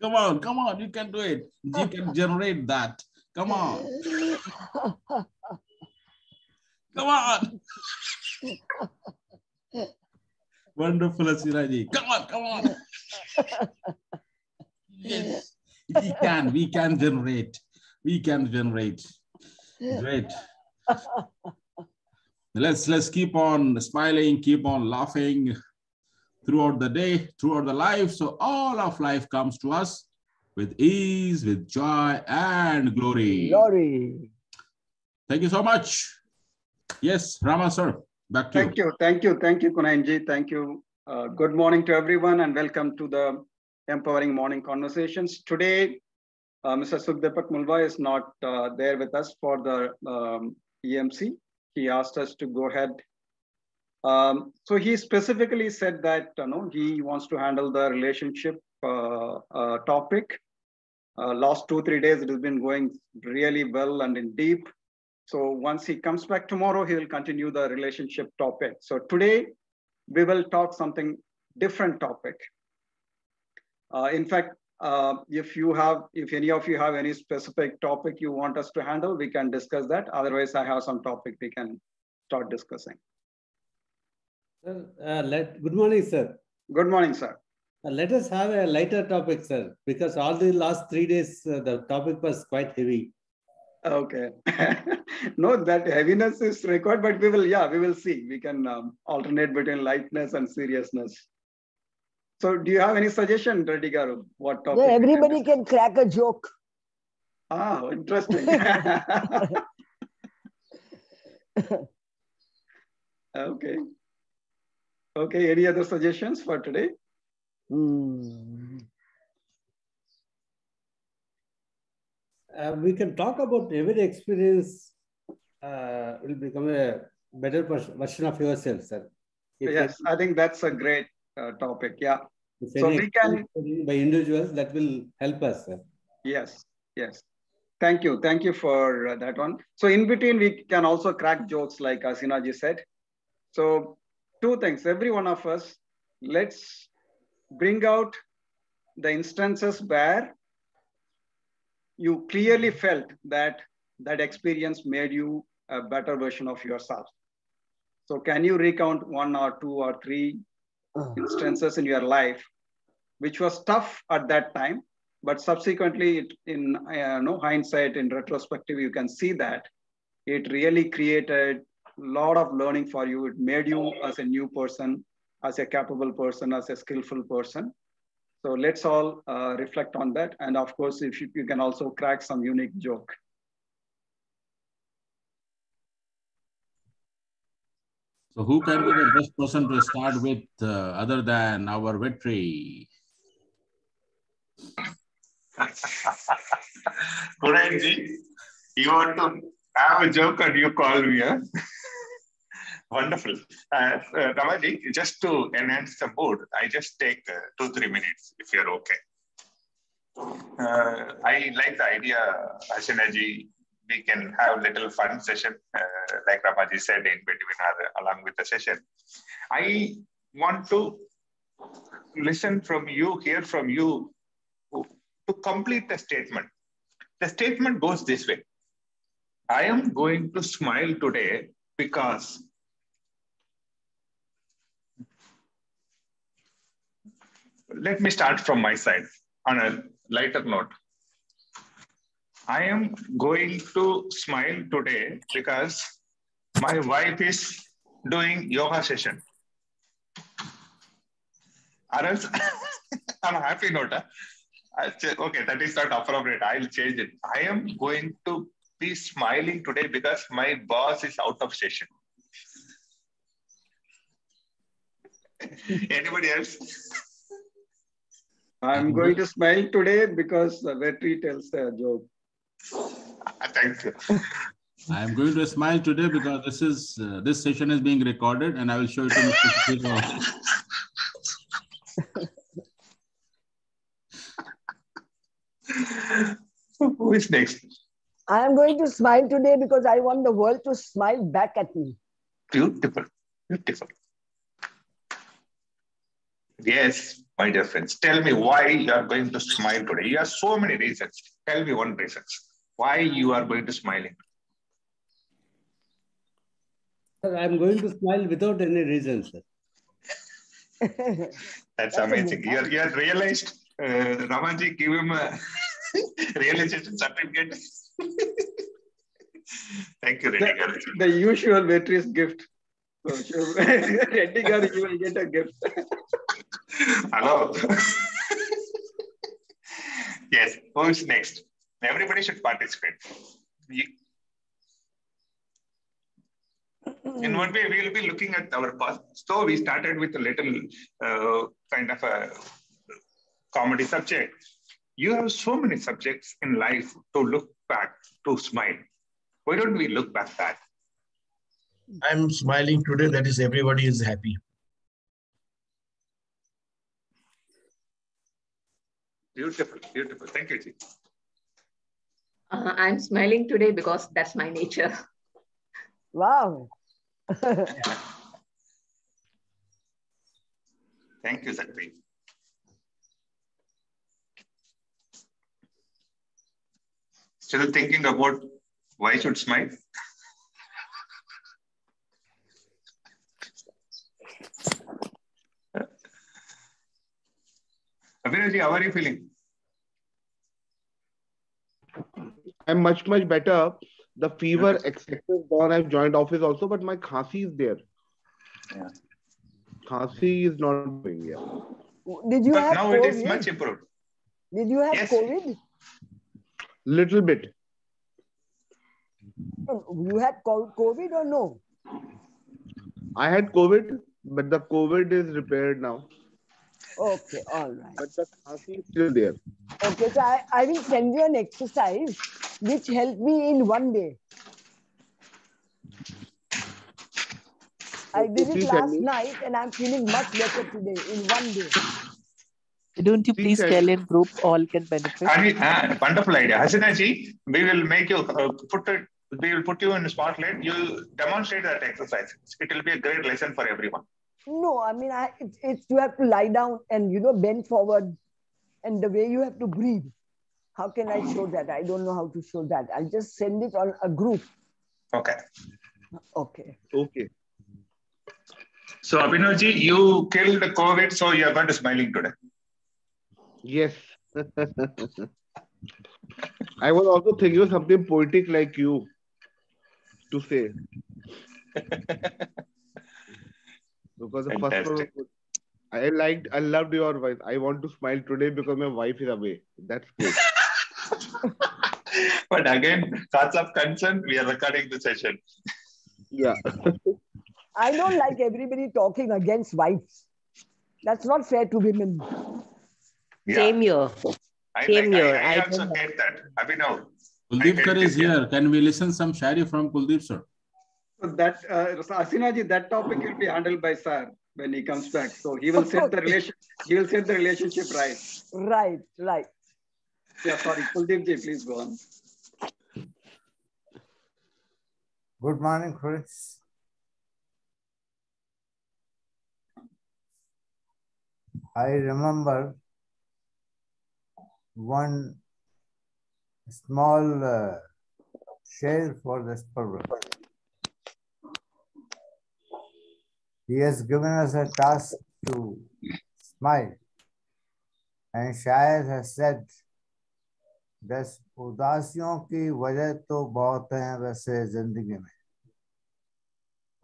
Come on, come on, you can do it. You can generate that. Come on. Come on. Wonderful, Asiraji. Come on, come on. Yes, we can, we can generate. We can generate. Great. Let's let's keep on smiling, keep on laughing throughout the day, throughout the life. So all of life comes to us with ease, with joy and glory. Glory. Thank you so much. Yes, Rama sir, back to Thank you, thank you, thank you, Kunanji. Thank you. Uh, good morning to everyone and welcome to the Empowering Morning Conversations. Today, uh, Mr. Sukhdeepak Malvai is not uh, there with us for the um, EMC. He asked us to go ahead. Um, so he specifically said that you know, he wants to handle the relationship uh, uh, topic. Uh, last two, three days, it has been going really well and in deep. So once he comes back tomorrow, he will continue the relationship topic. So today we will talk something different topic. Uh, in fact, uh, if you have, if any of you have any specific topic you want us to handle, we can discuss that. Otherwise, I have some topic we can start discussing. Sir, uh, let, good morning, sir. Good morning, sir. Uh, let us have a lighter topic, sir, because all the last three days uh, the topic was quite heavy. Okay. no, that heaviness is required, but we will, yeah, we will see. We can um, alternate between lightness and seriousness. So, do you have any suggestion, Reddy Garu? What topic? Yeah, everybody can crack a joke. Ah, interesting. okay. Okay, any other suggestions for today? Hmm. Uh, we can talk about every experience uh, will become a better version of yourself, sir. If yes, I think that's a great uh, topic. Yeah, if so we can- by individuals that will help us, sir. yes, yes. Thank you. Thank you for uh, that one. So, in between, we can also crack jokes, like Asinaji said. So, two things. Every one of us, let's bring out the instances where you clearly felt that that experience made you a better version of yourself. So, can you recount one or two or three instances in your life which was tough at that time, but subsequently, it, in uh, no hindsight, in retrospective, you can see that it really created a lot of learning for you. It made you as a new person, as a capable person, as a skillful person. So let's all uh, reflect on that. And of course, if you, you can also crack some unique joke. So who can be the best person to start with uh, other than our victory? Kuranji, you want to have a joke and you call me, huh? Wonderful. Uh, uh, just to enhance the mood, I just take uh, two, three minutes if you're okay. Uh, I like the idea, Ashinaji, we can have little fun session, uh, like Ramaji said, in between or along with the session. I want to listen from you, hear from you to complete the statement. The statement goes this way I am going to smile today because let me start from my side on a lighter note. I am going to smile today because my wife is doing yoga session. Or else, a happy note? Okay, that is not appropriate. I'll change it. I am going to be smiling today because my boss is out of session. Anybody else? I'm going to smile today because the Vetri tells a joke. Thank you. I am going to smile today because this is uh, this session is being recorded and I will show it to Mr. Sukhdev. Who is next? I am going to smile today because I want the world to smile back at me. Beautiful, beautiful. Yes, my dear friends, tell me why you are going to smile today. You have so many reasons. Tell me one reason why you are going to smiling. Sir, I'm going to smile without any reason, sir. That's, That's amazing. good You you have realized, uh, Ramanji, give him a realization certificate. Thank you, Reddy garu. The usual veterans gift. So, sure. Reddy garu, you will get a gift. Hello. yes, who's next? Everybody should participate. In one way, we will be looking at our past. So we started with a little uh, kind of a comedy subject. You have so many subjects in life to look back, to smile. Why don't we look back that? I'm smiling today. That is, everybody is happy. Beautiful, beautiful. Thank you, Ji. Uh, I'm smiling today because that's my nature. wow. Thank you, Sakri. Still thinking about why should smile? Abhinavji, how are you feeling? I'm much, much better. The fever, etc. is gone. I've joined office also, but my khasi is there. Yeah. Khasi is not going yeah. Did you But have now COVID? it is much improved. Did you have Yes. COVID? Little bit. You had COVID or no? I had COVID, but the COVID is repaired now. Okay, all right. But the khasi is still there. Okay, so I, I will send you an exercise which helped me in one day. I did it please tell last night and I'm feeling much better today in one day. Don't you Please please tell- tell in group all can benefit? Ani, ah, wonderful idea. Hasina ji, we will make you uh, put it, we will put you in the spotlight. You demonstrate that exercise. It will be a great lesson for everyone. No, I mean, I, it's, it's you have to lie down and you know bend forward, and the way you have to breathe. How can I show that? I don't know how to show that. I'll just send it on a group. Okay. Okay. Okay. So Abhinavji, you killed the COVID, so you are going to smiling today. Yes. I was also thinking of something poetic like you to say. Because the first one Fantastic. was- I liked, I loved your voice. I want to smile today because my wife is away. That's good. but again, cause of concern, we are recording the session. Yeah. I don't like everybody talking against wives. That's not fair to women. Yeah. Same here. I, same like, here. I, I, I also don't- hate that. Abhinav, Kuldeep I sir is here. Can we listen some shari from Kuldeep sir? So that uh, so Asina ji, that topic will be handled by Sir when he comes back. So he will set the relation. He will set the relationship right. Right, right. Yeah, sorry, Kuldeep ji, please go on. Good morning, friends. I remember one small uh, share for this program. He has given us a task to smile. And Shayad has said, बस उदासियों की वजह तो बहुत है वैसे ज़िंदगी में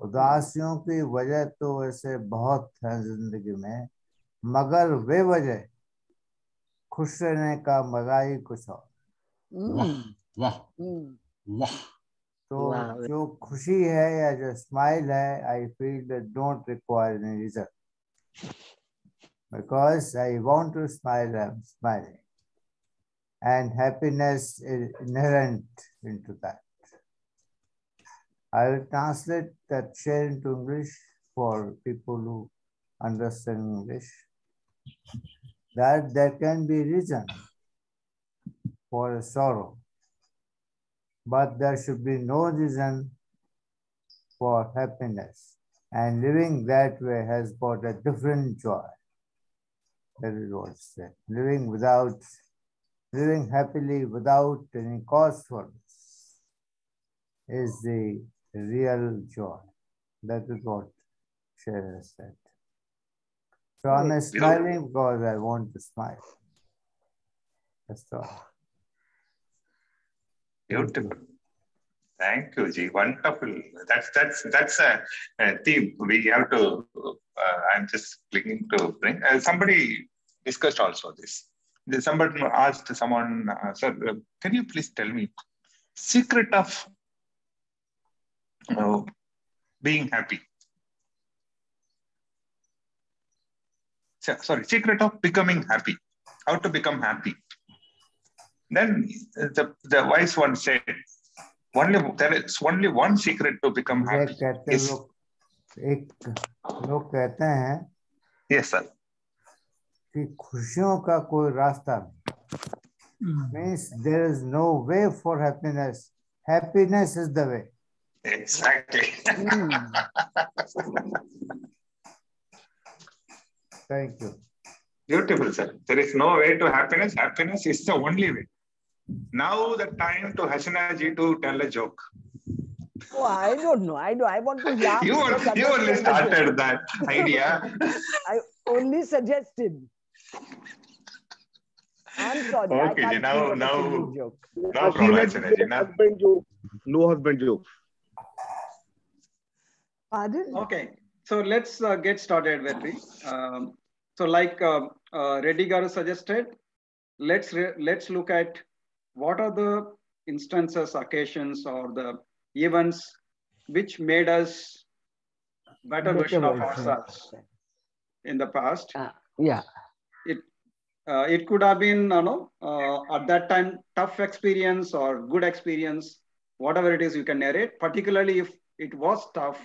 उदासियों की वजह तो वैसे बहुत है ज़िंदगी में मगर वे वजह खुश रहने का मज़ा ही कुछ और Wah, Mm, wah, mm. wah. तो Wow. जो खुशी है या जो स्माइल है I feel that don't require any reason because I want to smile, I'm smiling. And happiness is inherent into that. I will translate that share into English for people who understand English. That there can be reason for a sorrow, but there should be no reason for happiness. And living that way has brought a different joy. That is what it said. Living without, living happily without any cause for this is the real joy. That is what Shara said. So I'm smiling because I want to smile. That's all. Beautiful. Thank you, Ji. Wonderful. That's that's that's a, a theme we have to. Uh, I'm just clicking to bring. Uh, somebody discussed also this. Somebody asked someone, uh, sir, uh, can you please tell me secret of uh, being happy? So- Sorry, secret of becoming happy. How to become happy? Then the, the wise one said, only there is only one secret to become happy. कहते Yes, लोग एक लोग कहते हैं yes, sir. कि खुशियों का कोई रास्ता नहीं means there is no way for happiness. Happiness is the way. Exactly. Thank you. Beautiful, sir. There is no way to happiness. Happiness is the only way. Now the time to Hasina ji to tell a joke. Oh, I don't know. I do. I want to laugh. You, because you only tell the joke. started that idea. I only suggested. I'm sorry. Okay, can't now- think now- single joke. No Hasina problem, ji, Hasina ji. no husband joke. No husband joke. Pardon? Okay, so let's uh, get started, Vetri. Um, so, like uh, uh, Reddy Garu suggested, let's re- let's look at what are the instances, occasions, or the events which made us better Better version of ourselves in the past. Yeah. It uh, it could have been, you know, uh, at that time tough experience or good experience, whatever it is you can narrate. Particularly if it was tough,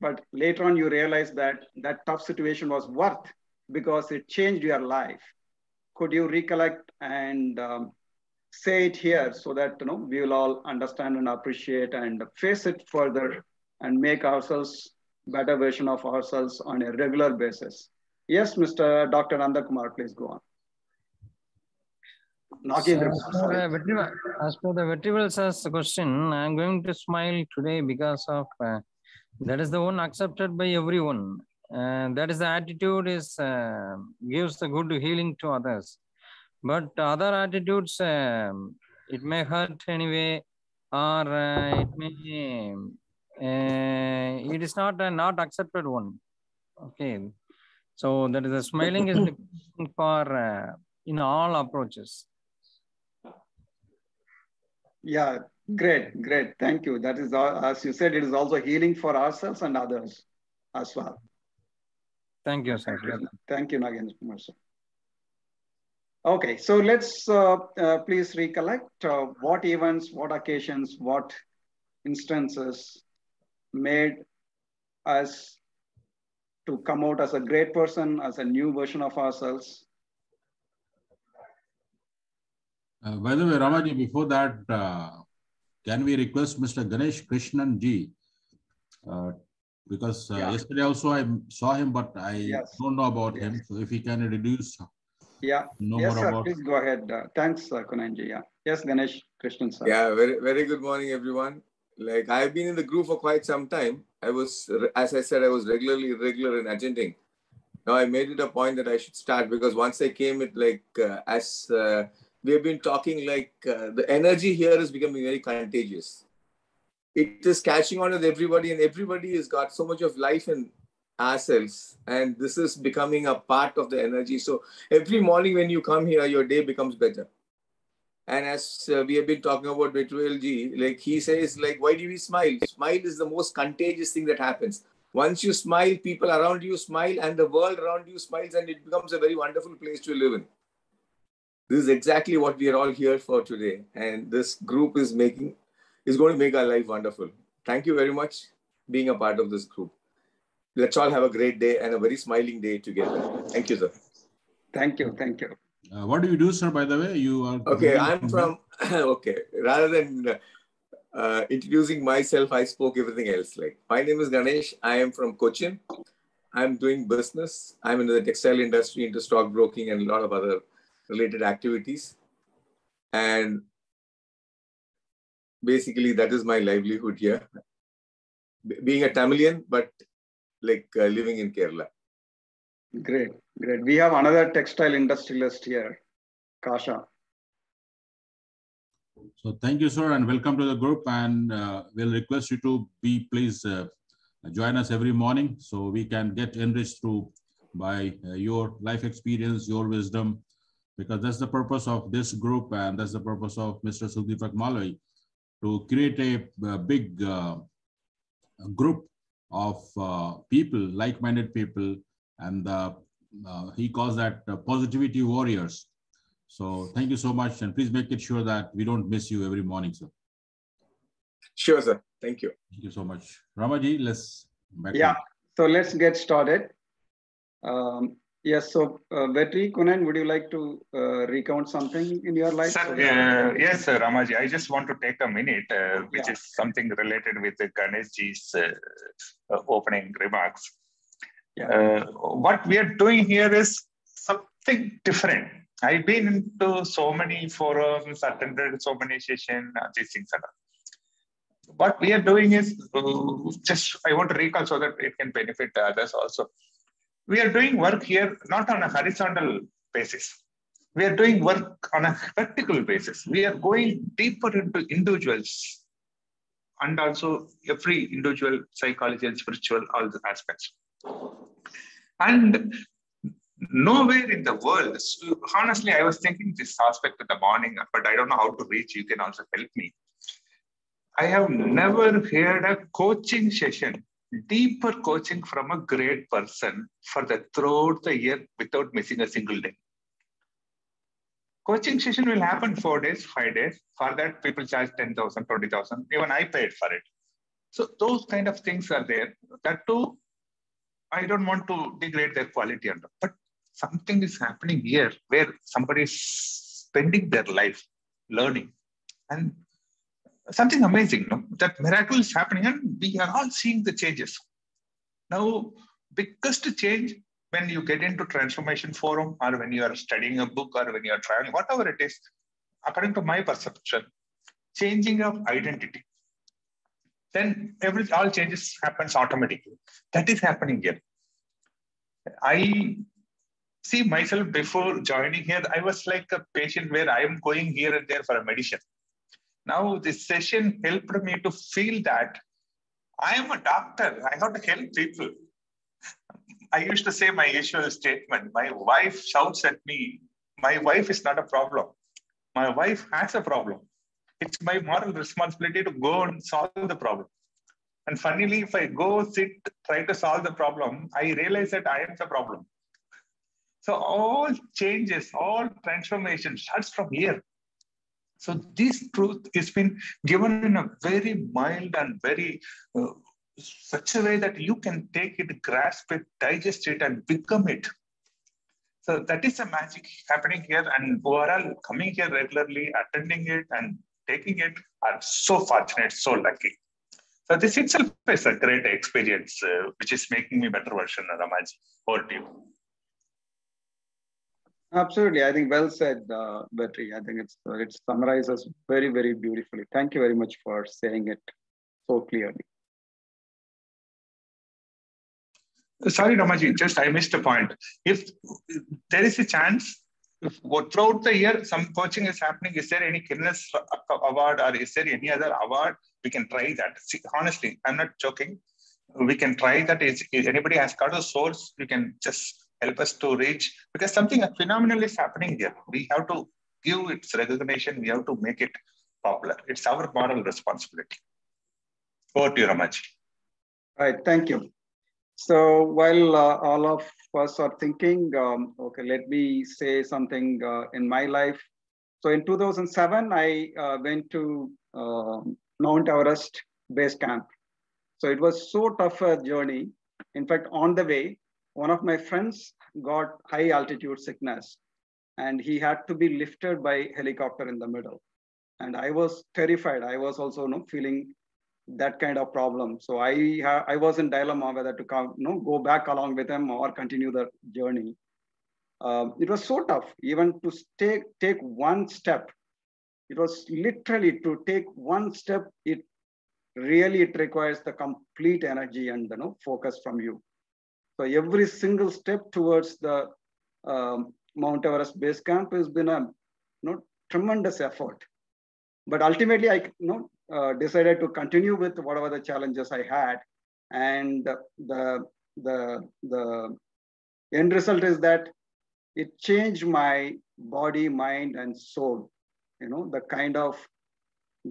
but later on you realize that that tough situation was worth because it changed your life. Could you recollect and um, say it here so that you know we will all understand and appreciate and face it further and make ourselves better version of ourselves on a regular basis? Yes, Mr. Dr. Andakumar, please go on. Nagendra, As per sorry. the Vetrival- as per the Vetrival sir's question, I'm going to smile today because of uh, that is the one accepted by everyone. And that is the attitude is uh, gives the good healing to others. But other attitudes, um, it may hurt anyway, or uh, it may uh, it is not a not accepted one. Okay, so that is the smiling is for uh, in all approaches. Yeah, great, great. Thank you. That is, all- as you said, it is also healing for ourselves and others as well. Thank you, sir. Thank you, Nagendra Kumar. sir. Okay, so let's uh, uh, please recollect uh, what events, what occasions, what instances made us to come out as a great person, as a new version of ourselves. Uh, by the way, Ramaji, before that, uh, can we request Mr. Ganesh Krishnan ji? Uh, because uh, Yeah. yesterday also I saw him, but I Yes. don't know about him. So if he can introduce, Yeah, know yes, more sir, about. please go ahead. Uh, thanks, uh, Kunanji. Yeah, yes, Ganesh Krishnan, sir. Yeah, very, very good morning, everyone. Like I've been in the group for quite some time. I was, as I said, I was regularly regular in attending. Now I made it a point that I should start because once I came, it like uh, as uh, we have been talking, like uh, the energy here is becoming very contagious. It is catching on with everybody, and everybody has got so much of life in ourselves, and this is becoming a part of the energy. So every morning when you come here, your day becomes better. And as uh, we have been talking about Betuel Ji, like he says, like, why do we smile? Smile is the most contagious thing that happens. Once you smile, people around you smile, and the world around you smiles, and it becomes a very wonderful place to live in. This is exactly what we are all here for today, and this group is making is going to make our life wonderful. Thank you very much being a part of this group. Let's all have a great day and a very smiling day together. Thank you, sir. Thank you, thank you. Uh, what do you do, sir? By the way, you are. Okay, I'm from. okay, rather than uh, uh, introducing myself, I spoke everything else. Like, my name is Ganesh. I am from Cochin. I'm doing business. I'm in the textile industry, into stockbroking and a lot of other related activities. And basically, that is my livelihood here. B- being a Tamilian, but like uh, living in Kerala. Great, great. We have another textile industrialist here, Kasha. So thank you, sir, and welcome to the group. And uh, we'll request you to be please uh, join us every morning so we can get enriched through by uh, your life experience, your wisdom, because that's the purpose of this group and that's the purpose of Mr. Sukhdeepak Malvai to create a, a big uh, group of uh, people, like-minded people, and uh, he calls that positivity warriors. So thank you so much, and please make it sure that we don't miss you every morning, sir. Sure, sir. Thank you. Thank you so much. Ramaji, let's back Yeah, so let's get started. Um, yes, so uh, Vetri, Kunan, would you like to uh, recount something in your life? Sir, uh, yes, sir, Ramaji. I just want to take a minute, uh, which is something related with Ganeshji's uh, opening remarks. Uh, what we are doing here is something different. I've been into so many forums, attended so many sessions, these things. And all. What we are doing is uh, just, I want to recall so that it can benefit others also. We are doing work here not on a horizontal basis. We are doing work on a vertical basis. We are going deeper into individuals and also every individual psychology and spiritual, all the aspects. And nowhere in the world, honestly, I was thinking this aspect in the morning, but I don't know how to reach. You can also help me. I have never heard a coaching session, deeper coaching from a great person for the throughout the year without missing a single day. Coaching session will happen four days, five days. For that, people charge 10,000, 20,000. Even I paid for it. So those kind of things are there. That too, I don't want to degrade their quality, under, but something is happening here where somebody is spending their life learning and something amazing no? that miracle is happening and we are all seeing the changes now biggest change when you get into transformation forum or when you are studying a book or when you are traveling whatever it is according to my perception changing of identity then every all changes happens automatically that is happening here i see myself before joining here, I was like a patient where I am going here and there for a medicine. Now this session helped me to feel that I am a doctor. I have to help people. I used to say my usual statement. My wife shouts at me. My wife is not a problem. My wife has a problem. It's my moral responsibility to go and solve the problem. And funnily, if I go sit, try to solve the problem, I realize that I am the problem. So all changes, all transformation starts from here. So this truth has been given in a very mild and very uh, such a way that you can take it, grasp it, digest it, and become it. So that is the magic happening here. And who are all coming here regularly, attending it, and taking it are so fortunate, so lucky. So this itself is a great experience, uh, which is making me better version, of Ramaji. Over to you. Absolutely, I think well said, uh, Betty. I think it's uh, it summarizes very, very beautifully. Thank you very much for saying it so clearly. Sorry, Ramaji, just I missed a point. If there is a chance, if throughout the year some coaching is happening, is there any Guinness award or is there any other award? We can try that. See, honestly, I'm not joking. We can try that. if anybody has got a source, you can just help us to reach because something phenomenal is happening here. We have to give its recognition. We have to make it popular. It's our moral responsibility. Over to you, Ramaj. Right. Thank you. So while uh, all of us are thinking, um, okay, let me say something uh, in my life. So in 2007, I uh, went to Mount Everest base camp. So it was so tough a journey. In fact, on the way, one of my friends got high altitude sickness and he had to be lifted by helicopter in the middle. and I was terrified. I was also you know, feeling that kind of problem. So I I was in dilemma whether to come, you know, go back along with him or continue the journey. Um, it was so tough, even to take take one step. It was literally to take one step. It really it requires the complete energy and you know focus from you. So every single step towards the um, Mount Everest base camp has been a you know, tremendous effort. But ultimately, I you know uh, decided to continue with whatever the challenges I had, and the the the end result is that it changed my body, mind, and soul. You know the kind of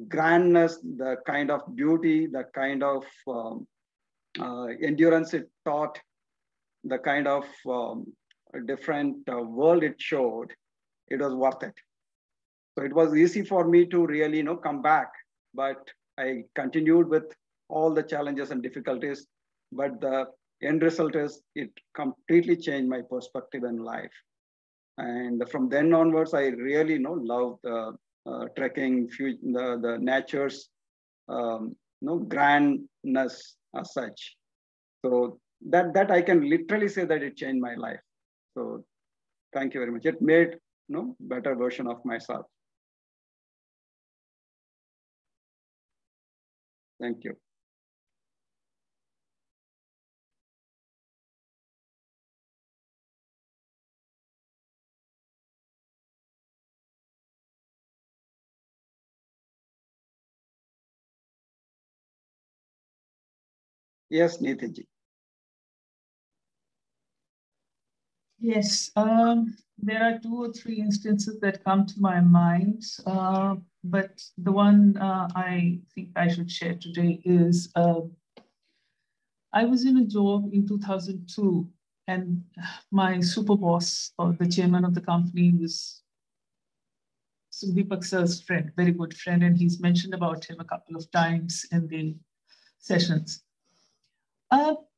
grandness, the kind of beauty, the kind of um, uh, endurance it taught, the kind of um, different uh, world it showed, it was worth it. So it was easy for me to really, you know, come back, but I continued with all the challenges and difficulties. But the end result is it completely changed my perspective in life. And from then onwards, I really, you know, love the uh, trekking, the the nature's, um, you know, grandness as such. So that that I can literally say that it changed my life. So thank you very much. It made you know better version of myself. Thank you. Yes, Nitiji. Yes, um, there are two or three instances that come to my mind, uh, but the one uh, I think I should share today is uh, I was in a job in 2002, and my super boss, or the chairman of the company, was Sudeepak sir's friend, very good friend, and he's mentioned about him a couple of times in the sessions.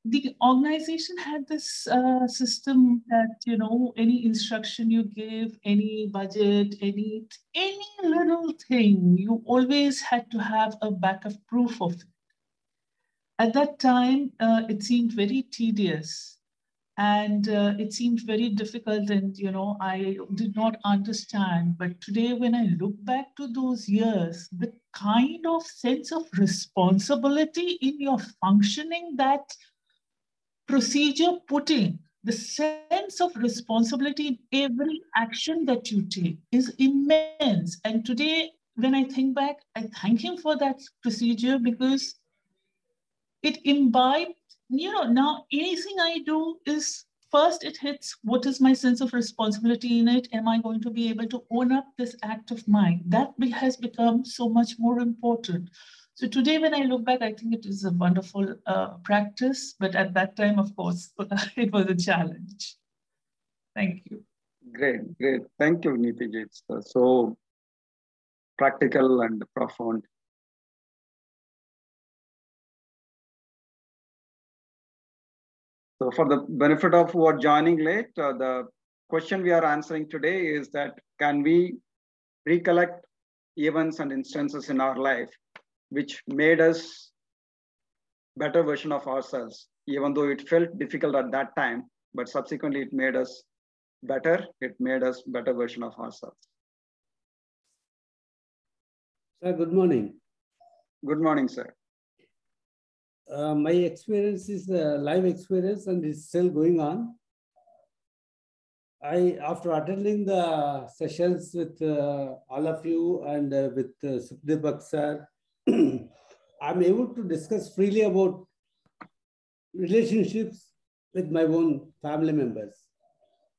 The organization had this uh, system that you know any instruction you give any budget any any little thing you always had to have a backup proof of it. At that time uh, it seemed very tedious and uh, it seemed very difficult and you know i did not understand. But today when i look back to those years the kind of sense of responsibility in your functioning that procedure putting the sense of responsibility in every action that you take is immense. And today, when I think back, I thank him for that procedure because it imbibed, you know, now anything I do is first it hits what is my sense of responsibility in it? Am I going to be able to own up this act of mine? That has become so much more important. So today, when I look back, I think it is a wonderful uh, practice. But at that time, of course, it was a challenge. Thank you. Great, great. Thank you, Nitiji. It's uh, so practical and profound. So for the benefit of who are joining late, uh, the question we are answering today is that can we recollect events and instances in our life which made us better version of ourselves, even though it felt difficult at that time, but subsequently it made us better. It made us better version of ourselves. Sir, good morning. Good morning, sir. Uh, my experience is a live experience and it's still going on. I, after attending the sessions with uh, all of you and uh, with uh, Sukhdeep sir, I'm able to discuss freely about relationships with my own family members,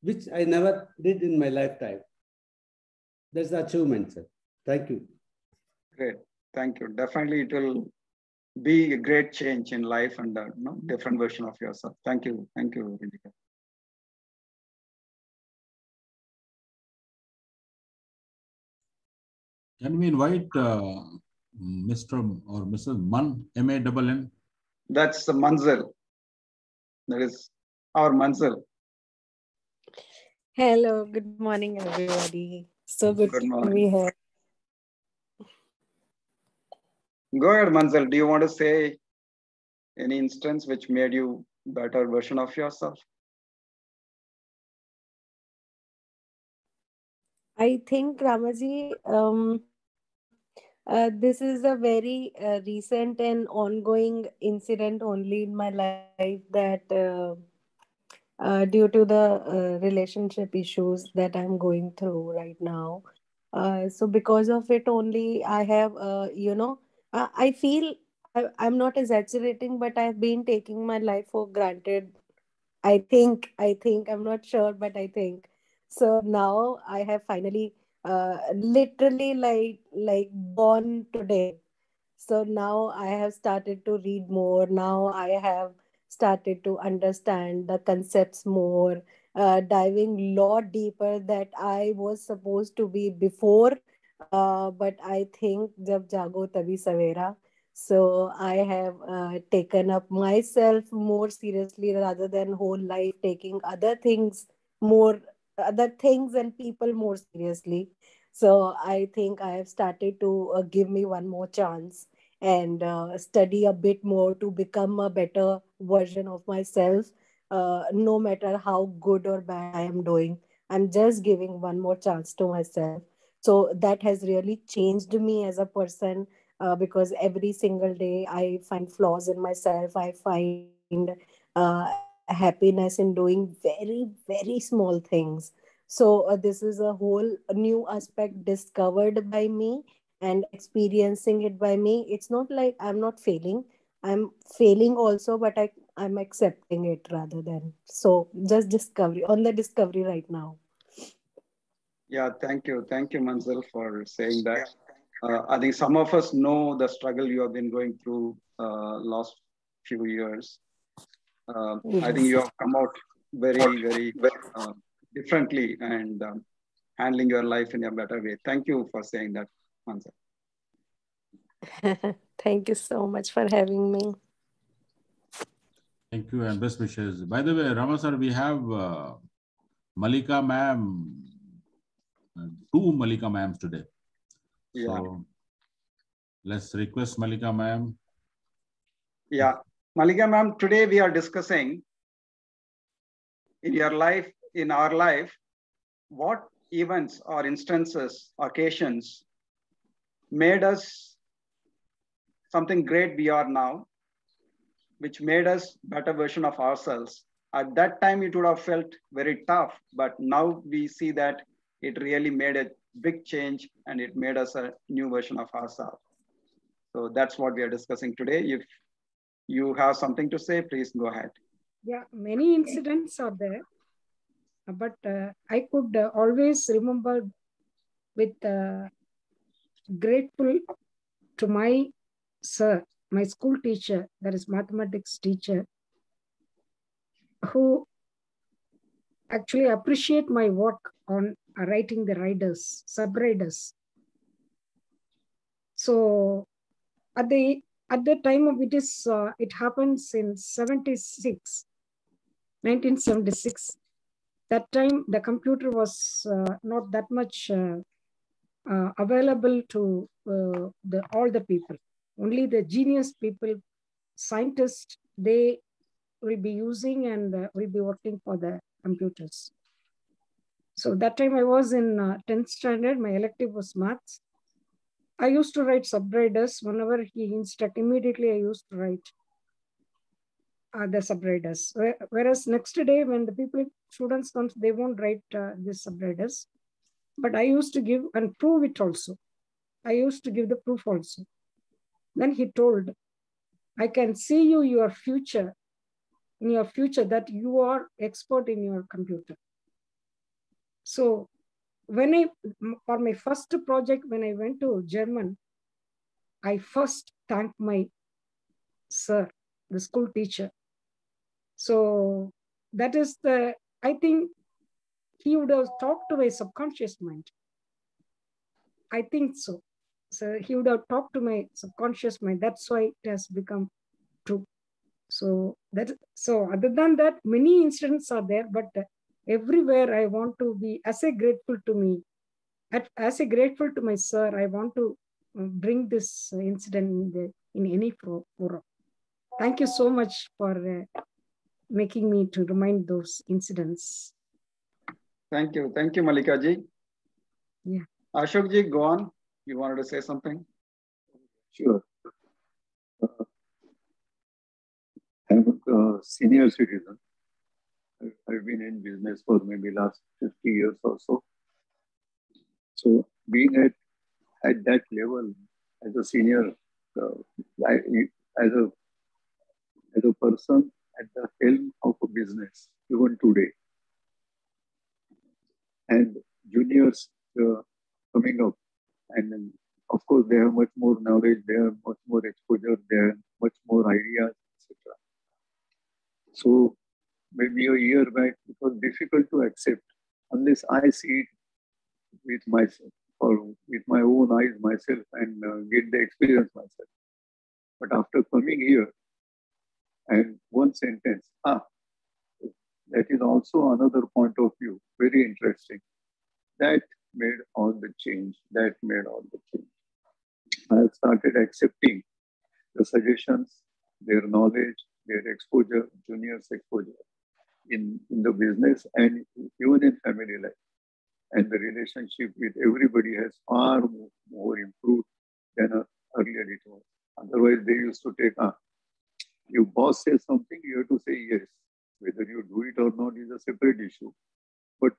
which I never did in my lifetime. That's the achievement, sir. Thank you. Great. Thank you. Definitely, it will be a great change in life and a you know, different version of yourself. Thank you. Thank you, Rindika. Can we invite uh, Mr. or Mrs. Mann, M-A-N-N? That's the Manzil. That is our Manzil. Hello, good morning, everybody. So good, Good to morning. be here. Go ahead, Manzil. Do you want to say any instance which made you better version of yourself? I think Ramaji, um, uh, this is a very uh, recent and ongoing incident only in my life that uh, uh, due to the uh, relationship issues that I'm going through right now. So because of it only, I have, you know, I, I feel I, I'm not exaggerating, but I've been taking my life for granted. I think, I think, I'm not sure, but I think. So now I have finally uh, literally like like born today. So now i have started to read more. Now i have started to understand the concepts more uh, diving lot deeper that i was supposed to be before uh, but i think jab jago tabhi savera so i have uh, taken up myself more seriously rather than whole life taking other things more other things and people more seriously so I think I have started to uh, give me one more chance and uh, study a bit more to become a better version of myself, uh, no matter how good or bad I am doing. I'm just giving one more chance to myself. So that has really changed me as a person uh, because every single day I find flaws in myself. I find uh, happiness in doing very, very small things so uh, this is a whole new aspect discovered by me and experiencing it by me. It's not like i'm not failing. I'm failing also but i i'm accepting it rather than so just discovery on the discovery right now. Yeah thank you. Thank you manzil for saying that. Uh, i think some of us know the struggle you have been going through uh, last few years. Uh, yes. i think you have come out very very uh, differently and um, handling your life in a better way. Thank you for saying that, Mansa. Thank you so much for having me. Thank you and best wishes. By the way, Rama sir, we have uh, Malika ma'am, uh, two Malika ma'ams today. Yeah. So let's request Malika ma'am. Yeah. Malika ma'am, today we are discussing in your life in our life, what events or instances, occasions made us something great we are now, which made us better version of ourselves. At that time, it would have felt very tough, but now we see that it really made a big change and it made us a new version of ourselves. So that's what we are discussing today. If you have something to say, please go ahead. Yeah, many incidents are there but uh, I could uh, always remember with uh, grateful to my sir, my school teacher, that is mathematics teacher, who actually appreciate my work on writing the riders, sub-riders. So at the at the time of it is uh, it happens in 76 1976 that time the computer was uh, not that much uh, uh, available to uh, the all the people. Only the genius people scientists they will be using and uh, will be working for the computers. So that time i was in 10th uh, standard. My elective was maths. I used to write subriders. Whenever he instruct immediately i used to write uh, the subriders. Whereas next day, when the people, students comes, they won't write uh, these subriders. But I used to give and prove it also. I used to give the proof also. Then he told, I can see you, your future, in your future, that you are expert in your computer. So when I, for my first project, when I went to German, I first thanked my sir, the school teacher, so that is the, I think he would have talked to my subconscious mind. I think so. So he would have talked to my subconscious mind. That's why it has become true. So that so other than that, many incidents are there, but everywhere I want to be as a grateful to me, as a grateful to my sir, I want to bring this incident in, the, in any forum. Thank you so much for uh, making me to remind those incidents. Thank you. Thank you, Malika ji. Yeah. Ashok ji, go on. You wanted to say something? Sure. Uh, I'm a senior citizen. I've been in business for maybe last 50 years or so. So being at, at that level as a senior, uh, I, as a as a person at the helm of a business, even today, and juniors uh, coming up, and of course they have much more knowledge, they have much more exposure, they have much more ideas, etc. So maybe a year back, it was difficult to accept unless I see it with myself or with my own eyes myself and uh, get the experience myself. But after coming here and one sentence, ah, that is also another point of view, very interesting. That made all the change. That made all the change. I have started accepting the suggestions, their knowledge, their exposure, juniors' exposure in, in the business and even in family life. And the relationship with everybody has far more, more improved than earlier it was. Otherwise, they used to take, ah, your boss says something, you have to say yes. Whether you do it or not is a separate issue. But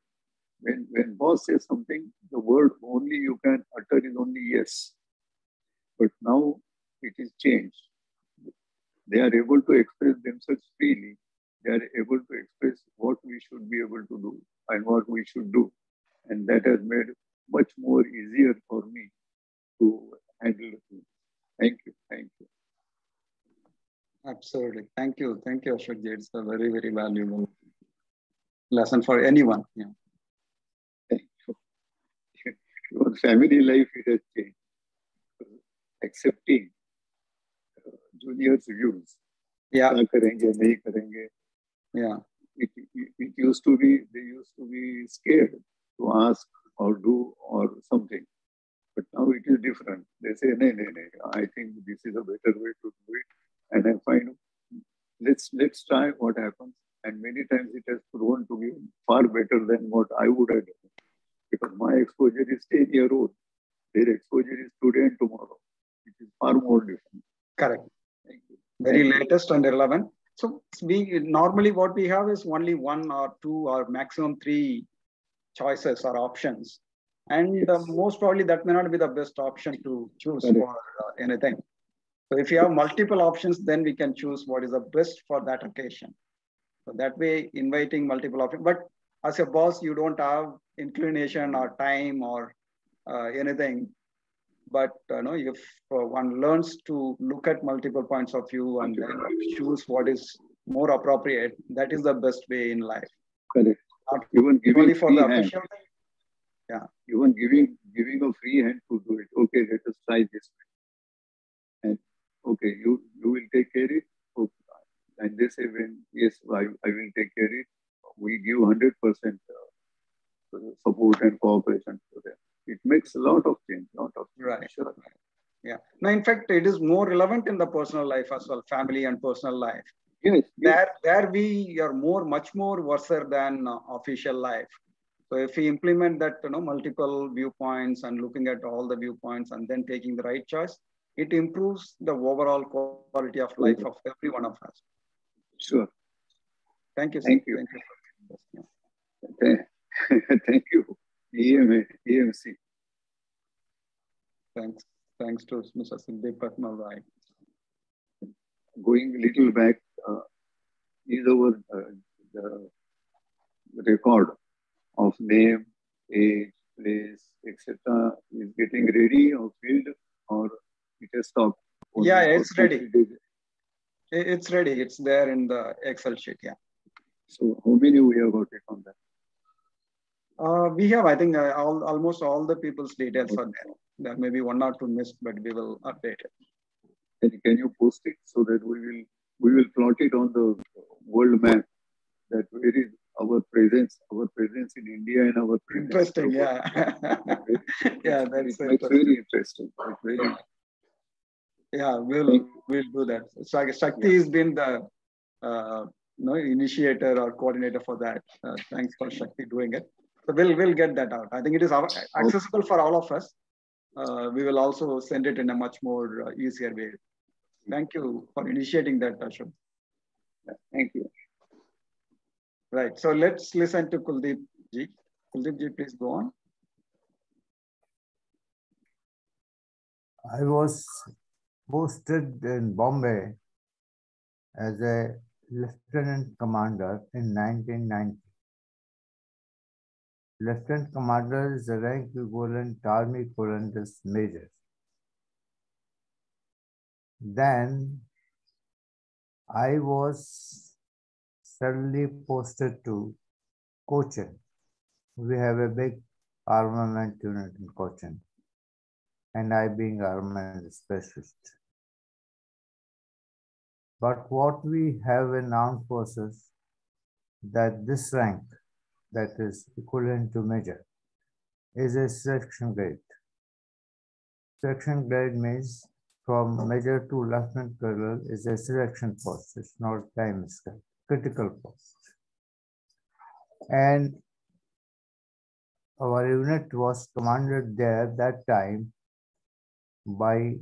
when, when boss says something, the word only you can utter is only yes. But now it is changed. They are able to express themselves freely. They are able to express what we should be able to do and what we should do. And that has made much more easier for me to handle things. Thank you. Thank you. Absolutely. Thank you. Thank you, Ashok ji. It's a very, very valuable lesson for anyone. Yeah. Thank you. Your family life it has changed. Accepting uh, juniors' views. Yeah. करेंगे नहीं करेंगे. Yeah. It, it, it used to be latest and relevant. So we normally what we have is only one or two or maximum three choices or options. And uh, most probably that may not be the best option to choose Correct. for uh, anything. So if you have multiple options, then we can choose what is the best for that occasion. So that way, inviting multiple options. But as a boss, you don't have inclination or time or uh, anything. But uh, no, if uh, one learns to look at multiple points of view and then choose what is more appropriate, that is the best way in life. Correct. Not Even giving only for the hand. official thing. Yeah. Even giving giving a free hand to do it. Okay, let us try this. And okay, you you will take care of it. Okay. And they say when yes, I, I will take care of it. We give hundred percent uh, support and cooperation to them. It makes a lot of change. Lot of change. Right. Sure. Yeah. Now, in fact, it is more relevant in the personal life as well, family and personal life. Yes. There, there we are more, much more worser than uh, official life. So if we implement that, you know, multiple viewpoints and looking at all the viewpoints and then taking the right choice, it improves the overall quality of life of every one of us. Sure. Thank you. sir. Thank you. Thank you. for this. Yeah. Thank thank you. EMA, EMC. Thanks. Thanks to Mr. Sandeep Patnarai. Going a little back, uh, is our uh, the record of name, age, place, etc. is getting ready or filled or it has stopped? Yeah, it's ready. three days. I- It's ready. It's there in the Excel sheet. Yeah. So how many we have got it on that? Uh, we have, I think, uh, all, almost all the people's details are there. There may be one or two missed, but we will update it. Can, can you post it so that we will we will plot it on the world map that where is our presence, our presence in India and our presence Interesting, yeah. yeah, that's it's very interesting. It's very Yeah, we'll we'll do that. So Shakti has been the uh, no initiator or coordinator for that. Uh, thanks for Shakti doing it. So we'll we'll get that out. I think it is accessible for all of us. Uh, we will also send it in a much more uh, easier way. Thank you for initiating that, Ashok. Thank you. Right. So let's listen to Kuldeep ji. Kuldeep ji, please go on. I was posted in Bombay as a lieutenant commander in 1990. Lieutenant commander is the rank equivalent to army equivalent major. Then I was suddenly posted to Cochin. We have a big armament unit in Cochin, and I being armament specialist. But what we have in armed forces, that this rank, that is equivalent to major, is a selection grade. Selection grade means from major to lieutenant colonel is a selection post. It's not time scale, critical post. And our unit was commanded there that time by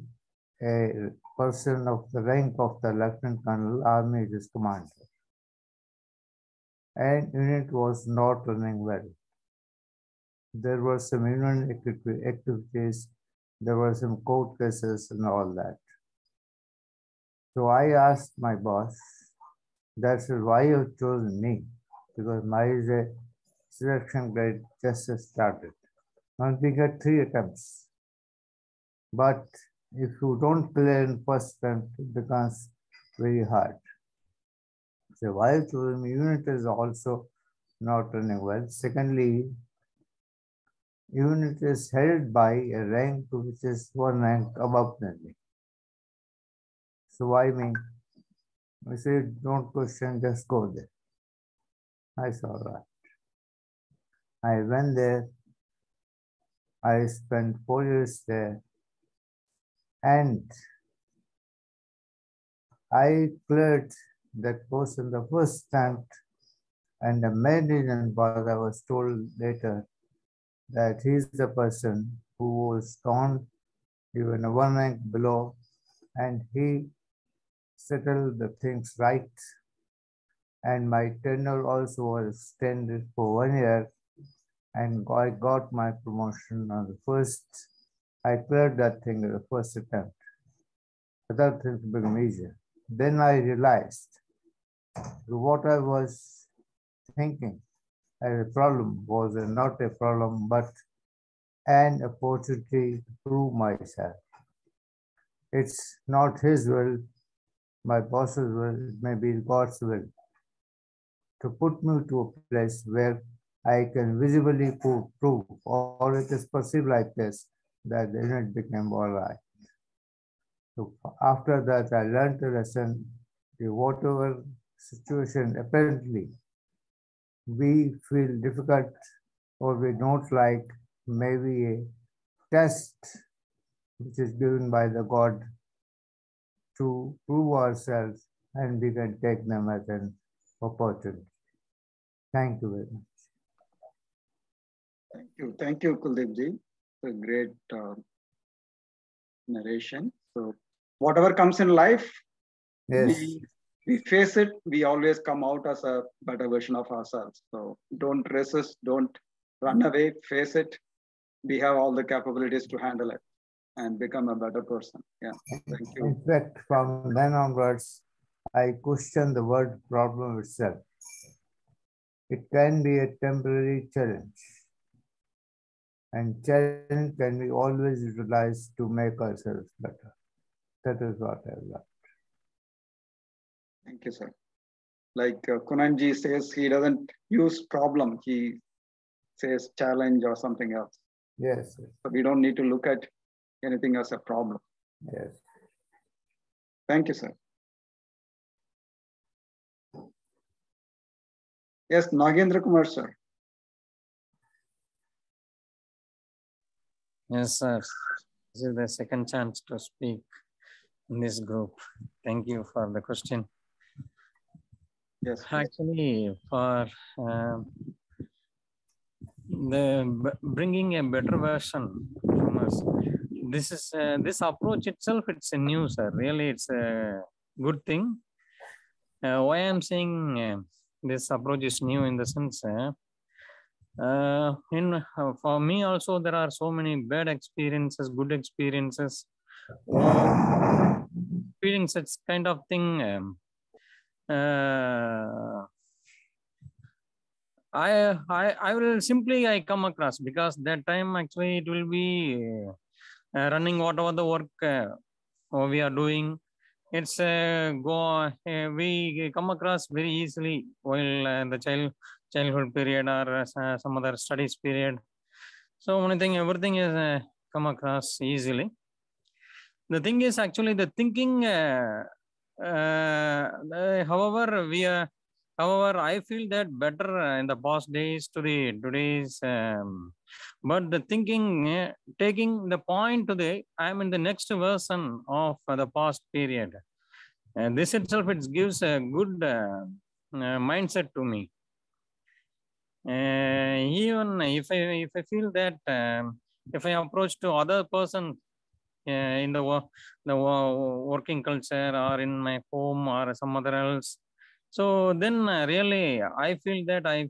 a person of the rank of the lieutenant colonel, army is commander. And unit was not running well. There were some union activities, there were some court cases and all that. So I asked my boss, that's why you chosen me, because my selection grade just started. Now we get three attempts. But if you don't clear in first attempt, it becomes very hard. So while tourism unit is also not running well. Secondly, unit is held by a rank which is one rank above than me. So why me? I said, don't question, just go there. I saw that. I went there. I spent four years there. And I cleared that in the first attempt. And the was I was told later that he's the person who was gone even one rank below, and he settled the things right. And my tenure also was extended for one year, and I got my promotion on the first. I cleared that thing in the first attempt. Other things became easier. Then I realized what I was thinking as a problem was not a problem, but an opportunity to prove myself. It's not his will, my boss's will, it may be God's will, to put me to a place where I can visibly prove, or it is perceived like this, that the unit became all right. So after that, I learned a lesson, whatever situation apparently we feel difficult or we don't like maybe a test which is given by the God to prove ourselves and we can take them as an opportunity. Thank you very much. Thank you. Thank you, Kuldeep ji. A great uh, narration. So whatever comes in life, yes. we, we face it. We always come out as a better version of ourselves. So don't resist. Don't run mm-hmm. away. Face it. We have all the capabilities to handle it and become a better person. Yeah. Thank you. In fact, from then onwards, I question the word problem itself. It can be a temporary challenge. And challenge can be always utilized to make ourselves better. That is what I learned. Thank you, sir. Like uh, Kunanji says, he doesn't use problem. He says challenge or something else. Yes. yes. So we don't need to look at anything as a problem. Yes. Thank you, sir. Yes, Nagendra Kumar, sir. Yes, sir. This is the second chance to speak in this group. Thank you for the question. Yes. Actually, for um, the bringing a better version from us, this is uh, this approach itself. It's a new, sir. Really, it's a good thing. Uh, why I'm saying uh, this approach is new in the sense. Uh, uh, in uh, for me also there are so many bad experiences good experiences uh, feeling such kind of thing um, uh, I, I I will simply I come across because that time actually it will be uh, running whatever the work uh, we are doing it's uh, go uh, we come across very easily while uh, the child childhood period or uh, some other studies period. So one thing, everything is come across easily. The thing is actually the thinking. Uh, uh, however, we are. However, I feel that better in the past days to the today's. Um, but the thinking, uh, taking the point today, I am in the next version of the past period. And this itself, it gives a good uh, mindset to me uh, even if I if I feel that um, if I approach to other person uh, in the the wo- working culture or in my home or some other else, so then uh, really I feel that I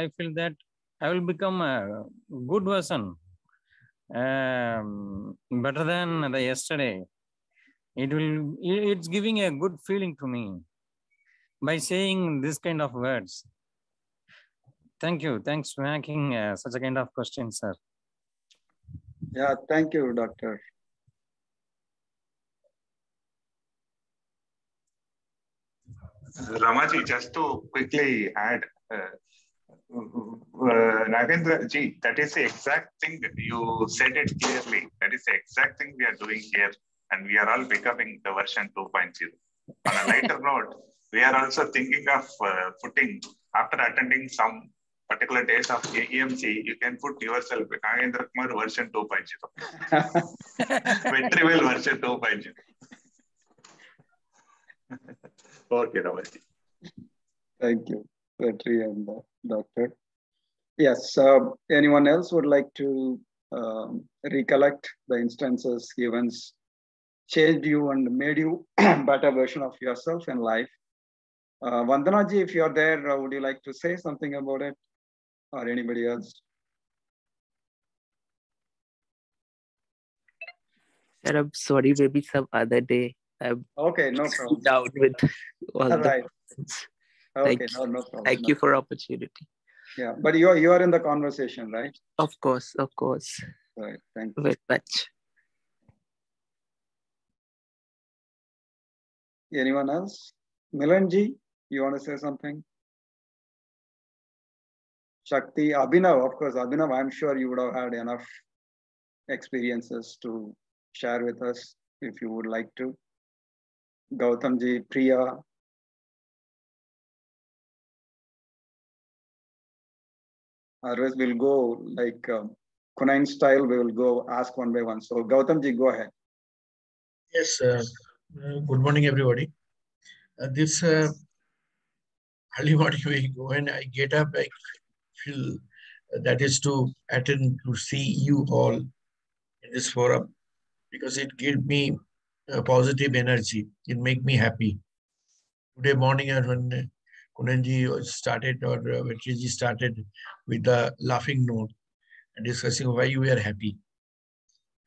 I feel that I will become a good person, um, better than the yesterday. It will it's giving a good feeling to me by saying this kind of words. Thank you. Thanks for asking uh, such a kind of question, sir. Yeah, thank you, doctor. Ramaji, just to quickly add, uh, uh, Nagendra ji, that is the exact thing you said it clearly. That is the exact thing we are doing here, and we are all becoming the version 2.0. On a lighter note, we are also thinking of uh, putting after attending some particular days of EMC, you can put yourself Nagendra Kumar version 2.0. Vetrivel version 2.0. okay, Ramaji. Thank you, Vetri and uh, Doctor. Yes, uh, anyone else would like to um, recollect the instances, events, changed you and made you better version of yourself in life? Uh, Vandana ji, if you're there, uh, would you like to say something about it? Or anybody else? Sir, I'm sorry, maybe some other day. I'm Okay, no problem. down with all All the right. Okay, Thank no, you. no problem. Thank no you for opportunity. Yeah, but you are you are in the conversation, right? Of course, of course. Right. Thank you. Very much. Anyone else? Milanji, you want to say something? Shakti, Abhinav, of course, Abhinav, I'm sure you would have had enough experiences to share with us if you would like to. Gautam ji, Priya. Otherwise, we'll go like um, style, we will go ask one by one. So, Gautam ji, go ahead. Yes, uh, uh, good morning, everybody. Uh, this uh, early morning we go and I get up, I feel that is to attend to see you all in this forum because it gives me a positive energy. It make me happy. Today morning uh, when uh, Kunanji started or uh, Vetriji started with the laughing note and discussing why we are happy.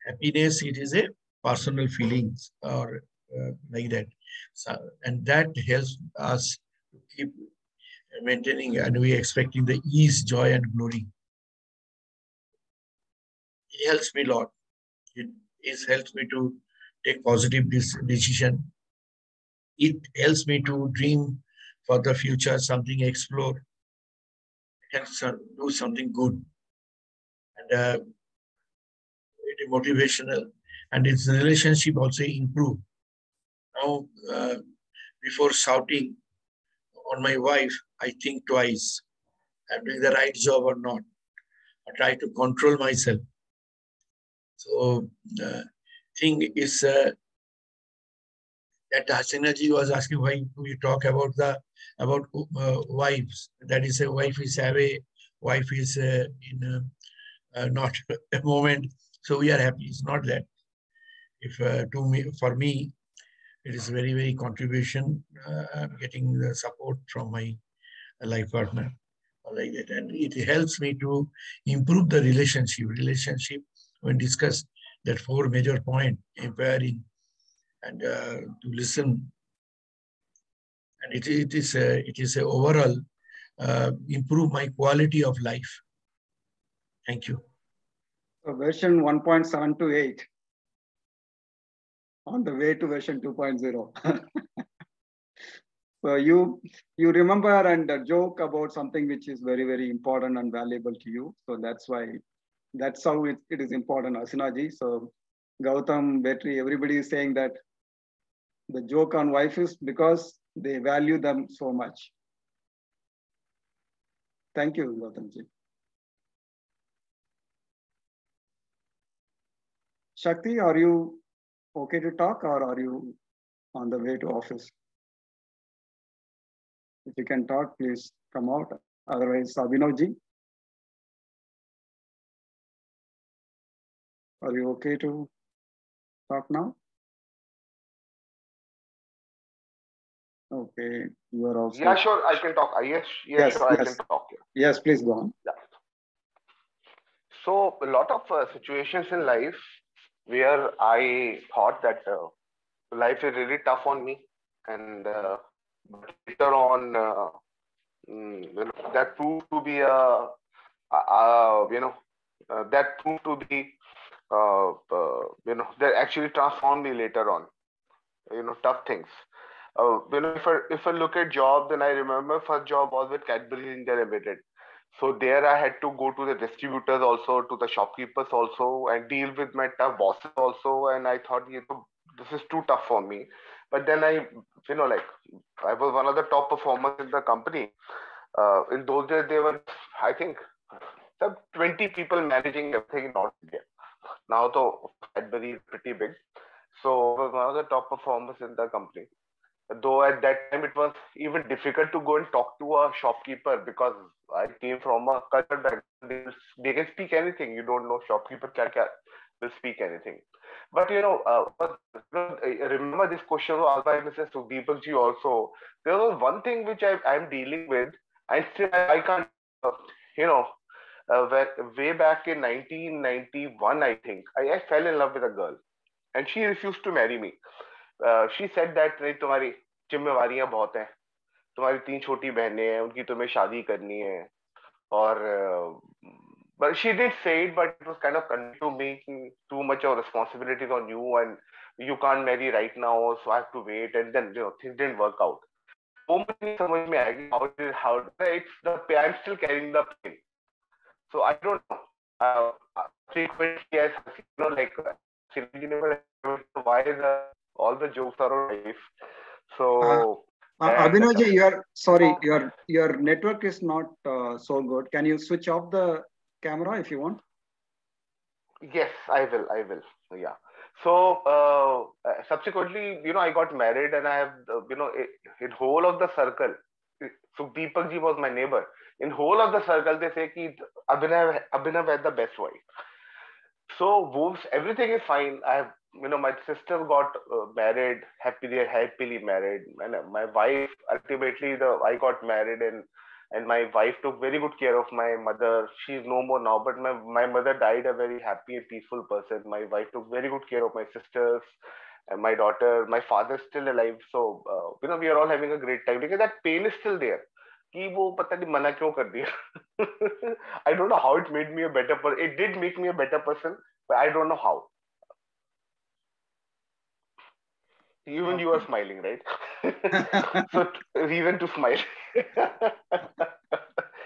Happiness, it is a personal feelings or uh, like that. So, and that helps us to keep maintaining and we expecting the ease, joy, and glory. It helps me a lot. It is helps me to take positive decision. It helps me to dream for the future, something explore, so- do something good. And uh, it is motivational, and its relationship also improve. Now, uh, before shouting on my wife, I think twice. I'm doing the right job or not. I try to control myself. So, uh, thing is uh, that Hasinaji was asking why we talk about the about uh, wives. That is, a wife is away, wife is uh, in uh, not a moment. So we are happy. It's not that. If uh, to me, for me, it is very very contribution. Uh, I'm getting the support from my life partner like that, and it helps me to improve the relationship. Relationship when discussed that four major point empowering and uh, to listen. And it, it is a, it is a overall uh, improve my quality of life. Thank you. So version 1.728 on the way to version 2.0 so you you remember and joke about something which is very very important and valuable to you. So that's why that's how it, it is important Hasinaji so gautam Vetri, everybody is saying that the joke on wife is because they value them so much. Thank you, Gautamji. Shakti, are you okay to talk or are you on the way to office? If you can talk, please come out. Otherwise, Abhinavji. Are you okay to talk now? Okay, you are also. Yeah, sure, I can talk. Yes, yes, Yes, sure, I can talk. Yeah. Yes, please go on. Yeah. So a lot of uh, situations in life where I thought that uh, life is really tough on me, and uh, later on, uh, mm, that proved to be a, uh, uh, you know, uh, that proved to be, uh, uh, you know, that actually transformed me later on. You know, tough things. Uh, you know, if I if I look at job, then I remember first job was with Cadbury India Limited. So there I had to go to the distributors also, to the shopkeepers also, and deal with my tough bosses also. And I thought, you know, this is too tough for me. But then I, you know, like I was one of the top performers in the company. Uh, in those days, there were, I think, some 20 people managing everything in North India. Now, though Cadbury is pretty big. So I was one of the top performers in the company though at that time it was even difficult to go and talk to a shopkeeper because I came from a culture background. They, can speak anything. You don't know shopkeeper kya, kya, will speak anything. But you know, uh, I remember this question was asked by Mrs. Sukhdeepak also. There was one thing which I am dealing with, and still I, I can't, uh, you know, uh, way, way back in 1991, I think, I, I fell in love with a girl, and she refused to marry me. Uh, she said that नहीं तुम्हारी जिम्मेवारियाँ बहुत हैं तुम्हारी तीन छोटी बहनें हैं उनकी तुम्हें शादी करनी है और but she did say it but it was kind of to me too much of responsibilities on you and you can't marry right now so I have to wait and then you know things didn't work out वो मुझे समझ में आएगी how it is how it's the I'm still carrying the pain so I don't know uh, frequently as you know like why the all the jokes are on life. So, uh, uh, Abhinavji, your sorry, your your network is not uh, so good. Can you switch off the camera if you want? Yes, I will. I will. Yeah. So uh, subsequently, you know, I got married, and I have, you know, in whole of the circle. So Deepak ji was my neighbor. In whole of the circle, they say that Abhinav, Abhinav had the best wife. So wolves, everything is fine. I have you know my sister got uh, married happily happily married and my wife ultimately the i got married and and my wife took very good care of my mother she's no more now but my, my mother died a very happy and peaceful person my wife took very good care of my sisters and my daughter my father's still alive so uh, you know we are all having a great time because that pain is still there कि वो पता नहीं मना क्यों कर दिया I don't know how it made me a better person. It did make me a better person, but I don't know how. Even you are smiling, right? so reason to smile.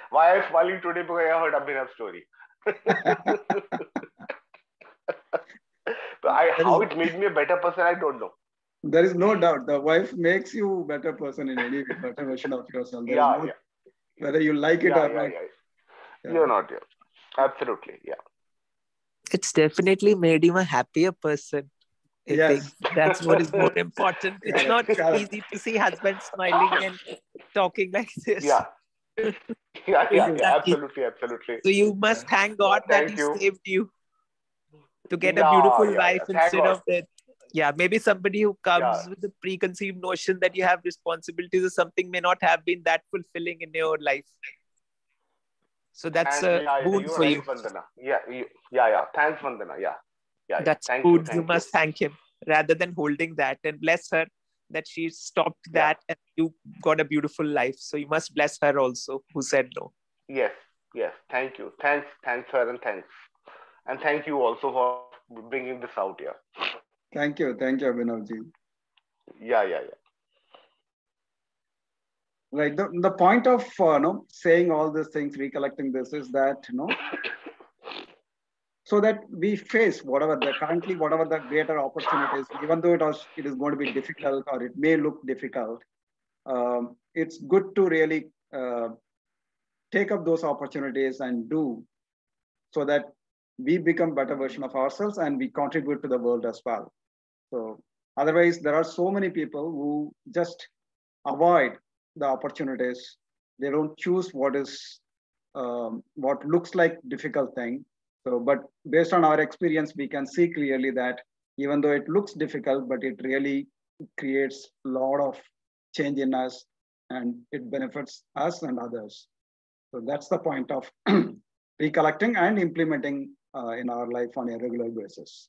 Why I'm smiling today because I heard Abhinav's story. I, how it made me a better person, I don't know. There is no doubt. The wife makes you a better person in any better version of yourself. There yeah, no, yeah. Whether you like it yeah, or yeah, not, yeah. You're not here. Absolutely. Yeah. It's definitely made him a happier person. I Yes. think that's what is more important. It's not Correct, correct. easy to see husband smiling and talking like this. Yeah. Yeah, yeah, yeah, absolutely, absolutely. So you must thank God that He you. saved you to get a beautiful yeah, wife yeah. Instead of that. Yeah, maybe somebody who comes Yeah. with the preconceived notion that you have responsibilities or something may not have been that fulfilling in your life. So that's And a yeah, boon for you. Vandana. Yeah, you, yeah, yeah. Thanks, Vandana. Yeah, yeah. yeah. That's Thank good. you. You, Thank must thank him rather than holding that and bless her that she stopped that and you got a beautiful life. So you must bless her also who said no. Yes, yes. Thank you. Thanks, thanks, sir, and thanks, and thank you also for bringing this out here. Thank you. Thank you, Abhinavji. Yeah, yeah, yeah. Right. The, the point of uh, no, saying all these things, recollecting this is that, you know, so that we face whatever the currently, whatever the greater opportunities, even though it, was, it is going to be difficult or it may look difficult, um, it's good to really uh, take up those opportunities and do so that we become better version of ourselves and we contribute to the world as well. So otherwise, there are so many people who just avoid the opportunities. They don't choose what is um, what looks like difficult thing. So, but based on our experience, we can see clearly that even though it looks difficult, but it really creates a lot of change in us, and it benefits us and others. So that's the point of recollecting and implementing uh, in our life on a regular basis.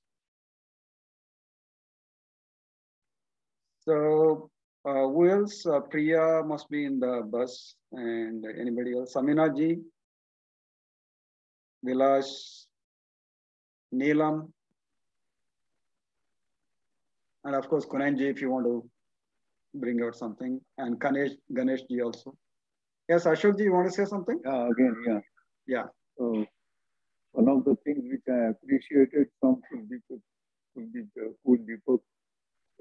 So uh, who else? Uh, Priya must be in the bus, and anybody else? Samina ji, Vilas, Neelam, and of course Kunan ji, if you want to bring out something, and Ganesh, Ganesh ji also. Yes, Ashok ji, you want to say something? Yeah, again, yeah. Yeah. So one of the things which I appreciated from Kuldeep, Kuldeep, Kuldeepak,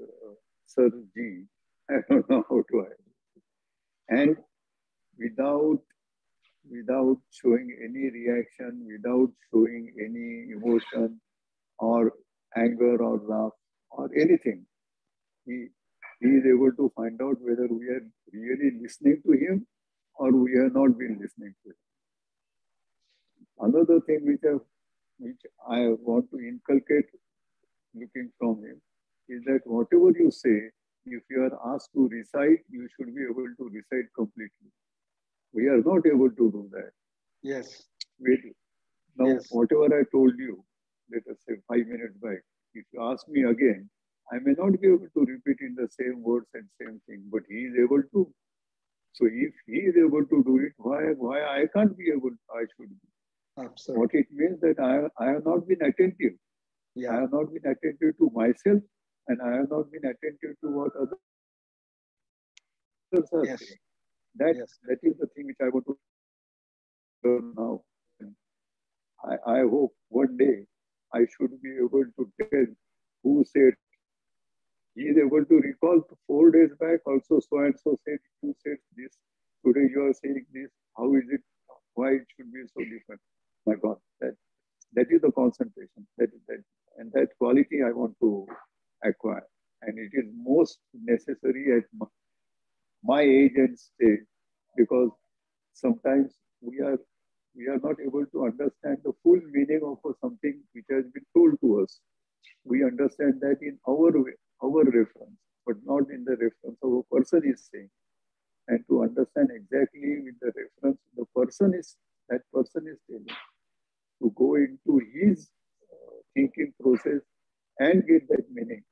uh, Sir Ji, I don't know how to add. And without without showing any reaction, without showing any emotion or anger or wrath or anything, he, he is able to find out whether we are really listening to him or we have not been listening to him. Another thing which I, which I want to inculcate looking from him is that whatever you say, if you are asked to recite, you should be able to recite completely. We are not able to do that. Yes. Wait. Now, Yes. whatever I told you, let us say five minutes back, if you ask me again, I may not be able to repeat in the same words and same thing, but he is able to. So if he is able to do it, why why I can't be able? I should be. Absolutely. What it means that I I have not been attentive. I have not been attentive to myself, and I have not been attentive to what others are Yes. saying. That that is the thing which I want to learn now. I, I hope one day I should be able to tell who said he is able to recall four days back also so and so said you said this today you are saying this how is it why it should be so different my god that that is the concentration that that and that quality i want to acquire and it is most necessary at my, my age and stage because sometimes we are we are not able to understand the full meaning of something which has been told to us. We understand that in our way, our reference, but not in the reference of a person is saying. And to understand exactly with the reference the person is that person is telling, to go into his uh, thinking process and get that meaning.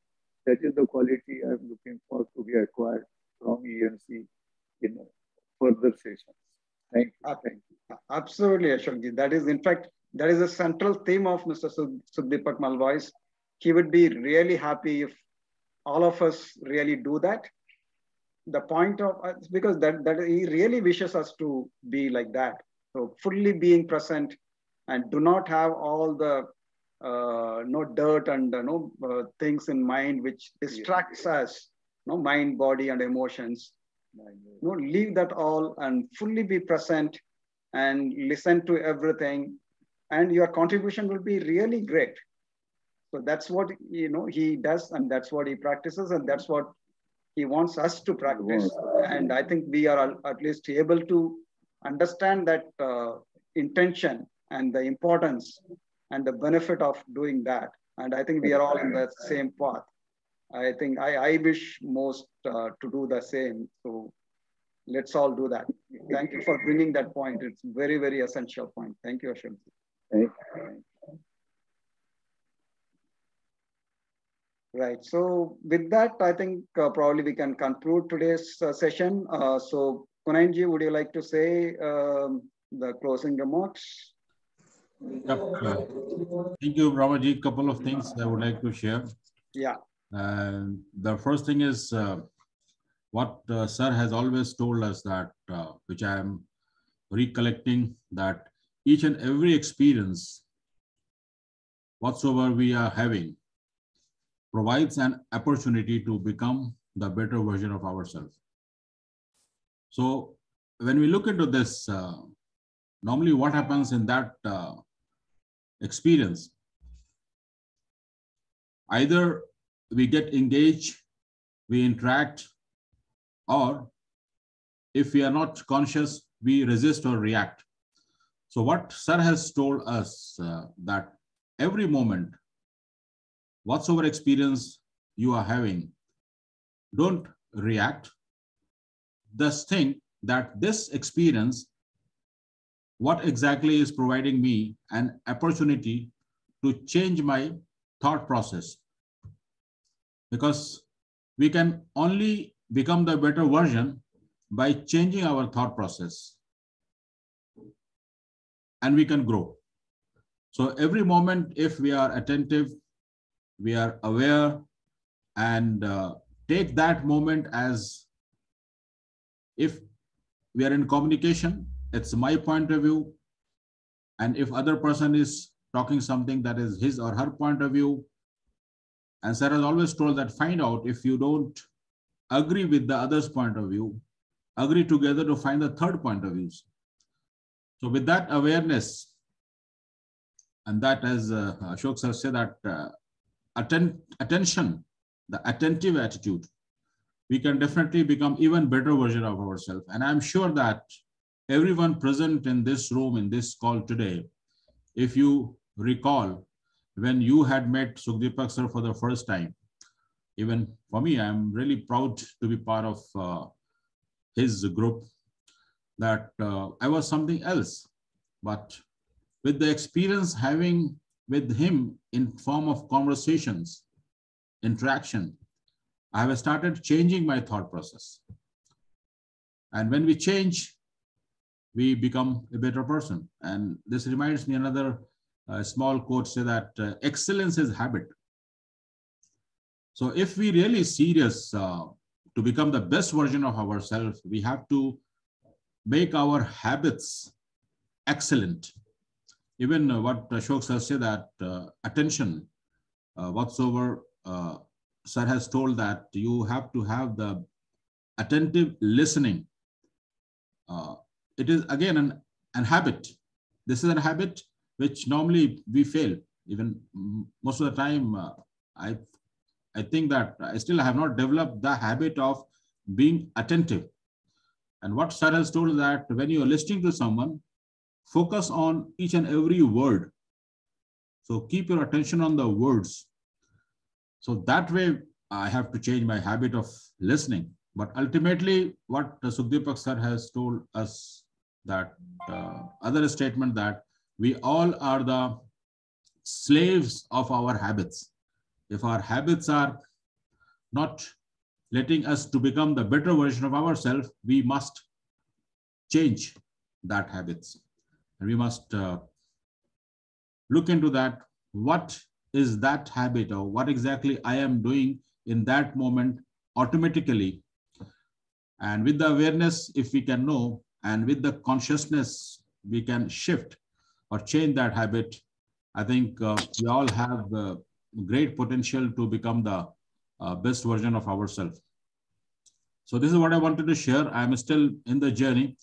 That is the quality I'm looking for to be acquired from EMC in further sessions. Thank you. Thank you. Absolutely, Ashokji. That is, in fact, that is a central theme of Mr. Sud- Sukhdeepak Malvai's. He would be really happy if all of us really do that. The point of uh, because that that he really wishes us to be like that. So fully being present and do not have all the uh, no dirt and uh, no uh, things in mind which distracts us, no mind, body, and emotions. No, leave that all and fully be present and listen to everything, and your contribution will be really great. So that's what you know he does, and that's what he practices, and that's what he wants us to practice. And I think we are at least able to understand that uh, intention and the importance and the benefit of doing that. And I think we are all in the same path. I think I, I wish most uh, to do the same. So let's all do that. Thank you for bringing that point. It's very, very essential point. Thank you, Ashok. Right. So with that, I think uh, probably we can conclude today's uh, session. Uh, so Kunanji, would you like to say um, the closing remarks? Uh, thank you, Ramaji. A Couple of things I would like to share. Yeah. And the first thing is uh, what uh, Sir has always told us that, uh, which I am recollecting, that each and every experience, whatsoever we are having, provides an opportunity to become the better version of ourselves. So when we look into this, uh, normally what happens in that uh, experience, either we get engaged, we interact, or if we are not conscious, we resist or react. So what Sir has told us uh, that every moment whatsoever experience you are having, don't react. Just think that this experience, what exactly is providing me an opportunity to change my thought process. Because we can only become the better version by changing our thought process. And we can grow. So every moment, if we are attentive we are aware and uh, take that moment as if we are in communication it's my point of view and if other person is talking something that is his or her point of view and sarah has always told that find out if you don't agree with the other's point of view agree together to find the third point of views so with that awareness and that as uh, ashok sir said that uh, atten attention, the attentive attitude, we can definitely become even better version of ourselves. And I'm sure that everyone present in this room, in this call today, if you recall, when you had met Sukhdeepak sir for the first time, even for me, I'm really proud to be part of uh, his group, that uh, I was something else. But with the experience having with him in form of conversations, interaction, I have started changing my thought process. And when we change, we become a better person. And this reminds me another uh, small quote say that uh, excellence is habit. So if we really serious uh, to become the best version of ourselves, we have to make our habits excellent even uh, what Ashok sir said that uh, attention, uh, whatsoever sir has told that you have to have the attentive listening. It is again an, an habit. This is a habit which normally we fail. Even most of the time, uh, I I think that I still have not developed the habit of being attentive. And what Sir has told that when you are listening to someone, focus on each and every word. So keep your attention on the words. So that way I have to change my habit of listening. But ultimately, what Sukhdeepak sir has told us that uh, other statement that we all are the slaves of our habits. If our habits are not letting us to become the better version of ourselves, we must change that habits. And we must uh, look into that. What is that habit or what exactly I am doing in that moment automatically? And with the awareness, if we can know, and with the consciousness, we can shift or change that habit. I think uh, we all have uh, great potential to become the uh, best version of ourselves. So this is what I wanted to share. I'm still in the journey.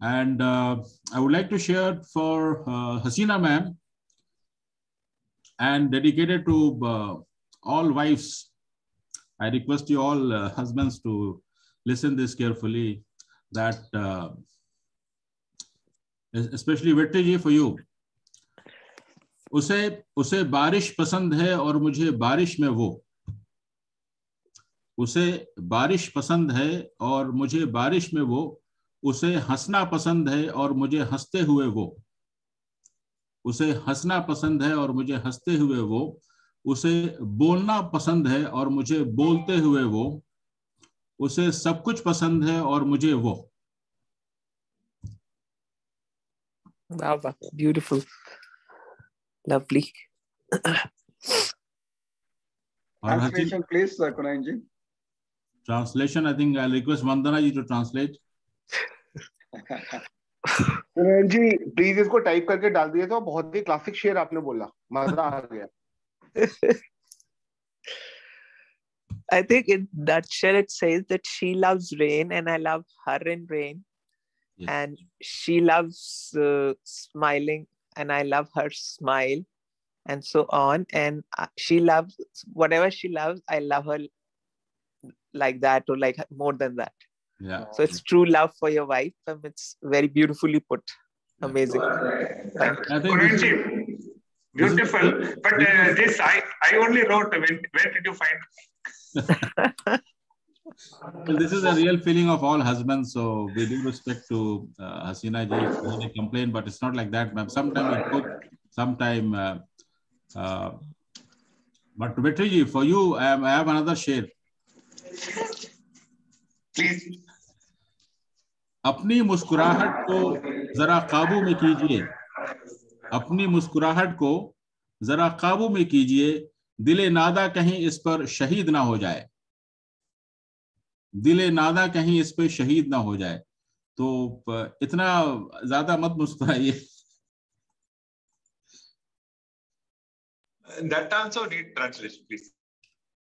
And uh, I would like to share for uh, Hasina ma'am and dedicated to uh, all wives. I request you all uh, husbands to listen this carefully that uh, especially Vetri ji for you. उसे उसे बारिश पसंद है और मुझे बारिश में वो। उसे बारिश पसंद है और मुझे बारिश में वो। उसे हंसना पसंद है और मुझे हँसते हुए वो। उसे हंसना पसंद है और मुझे हँसते हुए वो। उसे बोलना पसंद है और मुझे बोलते हुए वो। उसे सब कुछ पसंद है और मुझे वो। Wow, beautiful. Lovely. Translation, please, uh, Kunayan ji. Translation, I think I'll request Vandana ji to translate. Kunayan ji please इसको टाइप करके डाल दिए तो बहुत ही क्लासिक शेर आपने बोला मज़ा आ गया I think in nutshell it says that she loves rain and I love her in rain. Yes. And she loves uh, smiling and I love her smile and so on. And uh, she loves whatever she loves, I love her like that or like more than that. Yeah. So it's true love for your wife. Um, it's very beautifully put. Amazing. Thank you. I think this is- beautiful. But uh, this I, I only wrote when, where did you find Well, this is a real feeling of all husbands. So we do respect to uh, Hasina ji complaint, but it's not like that, ma'am. Sometime it could, sometime. Uh, uh, but Vetri ji, for you, I, am, I have another share. Please. अपनी मुस्कुराहट को जरा काबू में कीजिए अपनी मुस्कुराहट को जरा काबू में कीजिए दिले नादा कहीं इस पर शहीद ना हो जाए दिले नादा कहीं इस पे शहीद ना हो जाए। तो इतना ज़्यादा मत मुस्कुराइए। That also need translation, please.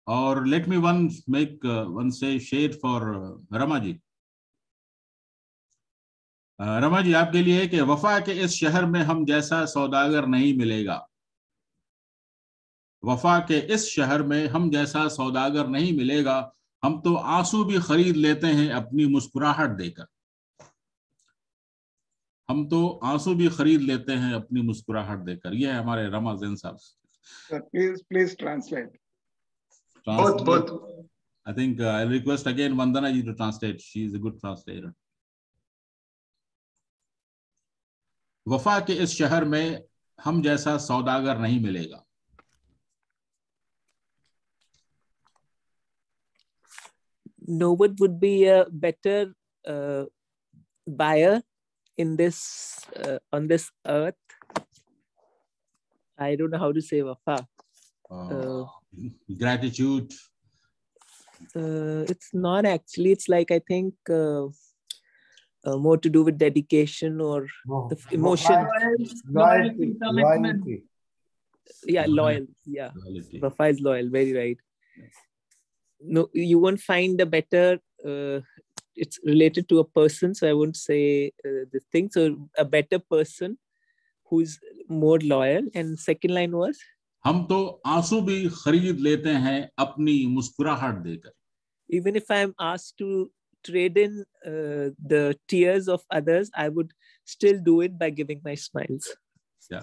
और let me one make one say share for Rama ji Rama ji आपके लिए कि वफा के इस शहर में हम जैसा सौदागर नहीं मिलेगा। वफा के इस शहर में हम जैसा सौदागर नहीं मिलेगा। हम तो आँसू भी खरीद लेते हैं अपनी मुस्कुराहट देकर हम तो आँसू भी खरीद लेते हैं अपनी मुस्कुराहट देकर ये है हमारे रमा जैन साहब please, please translate. Both, both. I think uh, I'll request again Vandana ji to translate. She is a good translator. वफा के इस शहर में हम जैसा सौदागर नहीं मिलेगा no one would be a better uh, buyer in this uh, on this earth. I don't know how to say wafa. Uh, Gratitude. uh, it's not actually. It's like I think uh, uh, more to do with dedication or the emotion. Loyalty, loyalty. Yeah, loyal. Yeah, Loyalty. wafa is loyal. Very right No, you won't find a better. Uh, it's related to a person, so I won't say uh, this thing. So a better person who's more loyal. And second line was हम तो आंसू भी खरीद लेते हैं अपनी मुस्कुराहट देकर even if I'm asked to trade in uh, the tears of others, I would still do it by giving my smiles. Yeah.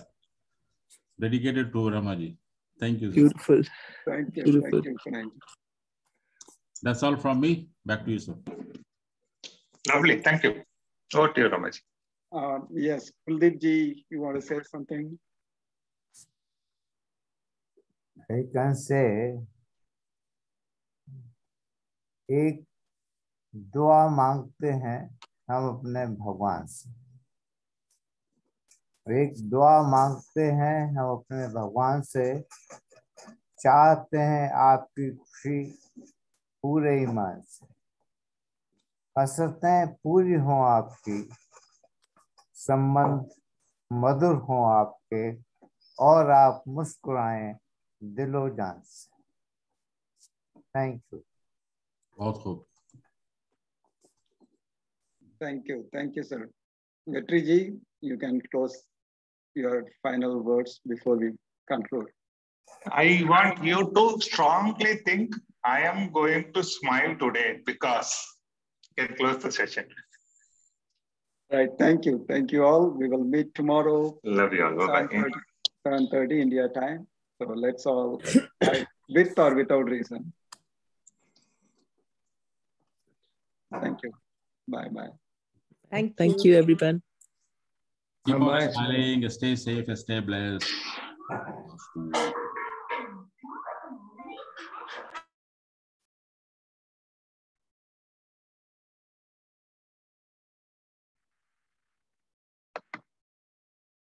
Dedicated to Rama ji. Thank you. sir. Beautiful. Thank you. Beautiful. Thank you, Kunayan ji. That's all from me. Back to you, sir. Lovely. Thank you. Over to you, Ramaji. Uh, yes, Kuldeep ji, you want to say something? I can say एक दुआ मांगते हैं हम अपने भगवान से एक दुआ मांगते हैं हम अपने भगवान से चाहते हैं आपकी खुशी पूरे ईमान से। हसरतें पूरी हों आपकी संबंध मधुर हों आपके और आप मुस्कुराए दिलो जान से। थैंक यू बहुत खूब। Thank you thank you sir गट्री ji you can close your final words before we conclude I want you to strongly think I am going to smile today because you can close the session. Right. Thank you. Thank you all. We will meet tomorrow. Love you all. Bye bye. 7.30 India time. So let's all, with or without reason. Thank you. Bye bye. Thank, Thank you, everyone. Keep on Bye-bye. smiling, stay safe, stay blessed.